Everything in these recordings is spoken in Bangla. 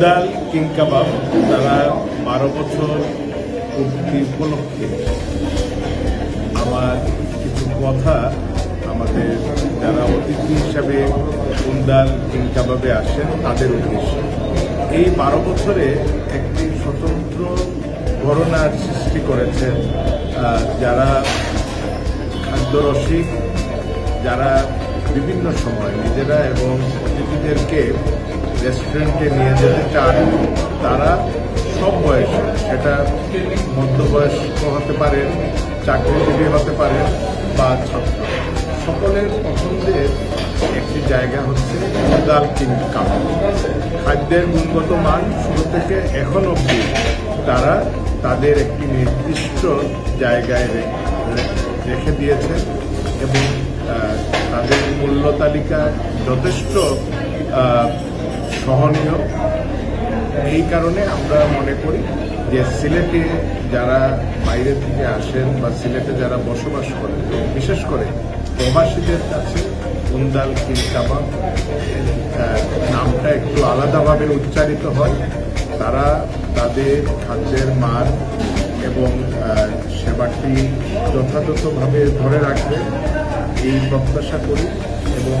উন্দাল কিং কাবাব, তারা বারো বছর পূর্তি উপলক্ষে আমার কিছু কথা আমাদের যারা অতিথি হিসাবে উন্দাল কিং কাবাবে আসেন, তাদের উদ্দেশ্যে। এই বারো বছরে একটি স্বতন্ত্র ঘটনার সৃষ্টি করেছেন যারা খাদ্যরসিক, যারা বিভিন্ন সময় নিজেরা এবং অতিথিদেরকে রেস্টুরেন্টে নিয়ে যেতে চান, তারা সব বয়সে সেটা মধ্যবয়স্ক হতে পারে, চাকরিজীবী হতে পারে বা ছাত্র। সকলের পছন্দের একটি জায়গা হচ্ছে উদাল কিং কাপ খাদ্যের গুণগত মান শুরু থেকে এখন অবধি তারা তাদের একটি নির্দিষ্ট জায়গায় রেখে দিয়েছে এবং তাদের মূল্য তালিকা যথেষ্ট সহনীয়। এই কারণে আমরা মনে করি যে সিলেটে যারা বাইরে থেকে আসেন বা সিলেটে যারা বসবাস করেন, বিশেষ করে প্রবাসীদের কাছে উন্দাল কিল নামটা একটু আলাদাভাবে উচ্চারিত হয়। তারা তাদের খাদ্যের মান এবং সেবাটি যথাযথভাবে ধরে রাখবে। এই প্রত্যাশা করি এবং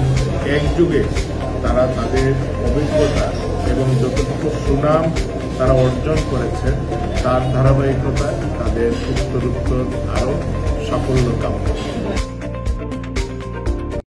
এক যুগে তারা তাদের অভিজ্ঞতা এবং যতটুকু সুনাম তারা অর্জন করেছে, তার ধারাবাহিকতায় তাদের উত্তরোত্তর আরও সাফল্য কামনা।